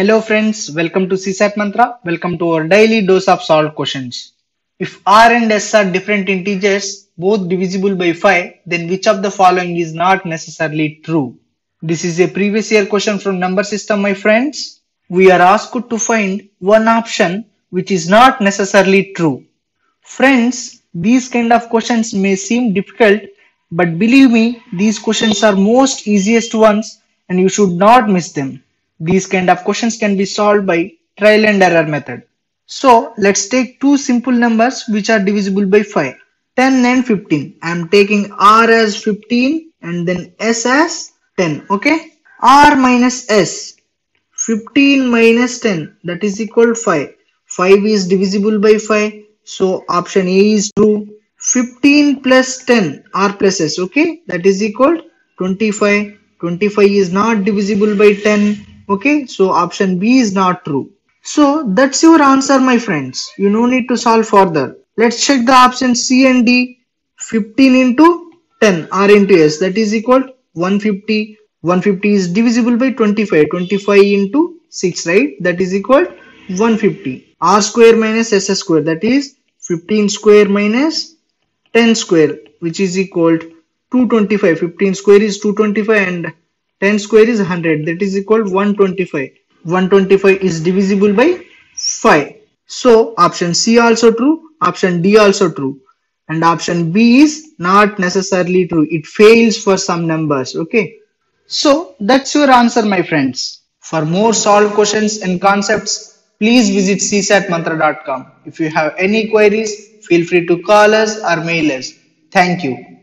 Hello friends, welcome to CSAT Mantra. Welcome to our daily dose of solved questions. If r and s are different integers, both divisible by 5, then which of the following is not necessarily true? This is a previous year question from number system, my friends. We are asked to find one option which is not necessarily true. Friends, these kind of questions may seem difficult, but believe me, these questions are most easiest ones and you should not miss them. These kind of questions can be solved by trial and error method. So let's take two simple numbers which are divisible by 5. 10 and 15. I am taking R as 15 and then S as 10. Okay. R minus S. 15 minus 10 that is equal 5. 5 is divisible by 5. So option A is true. 15 plus 10 R plus S. Okay. That is equal 25. 25 is not divisible by 10 okay so option b is not true. So that's your answer my friends. You no need to solve further. Let's check the option c and d. 15 into 10 r into s that is equal 150 150 is divisible by 25 25 into 6 right? That is equal 150 r square minus s square that is 15 square minus 10 square which is equal to 225 15 square is 225 and 10 square is 100 that is equal 125 125 is divisible by 5 so option c also true option d also true. And option b is not necessarily true. It fails for some numbers okay? So that's your answer my friends. For more solved questions and concepts please visit csatmantra.com if you have any queries feel free to call us or mail us. Thank you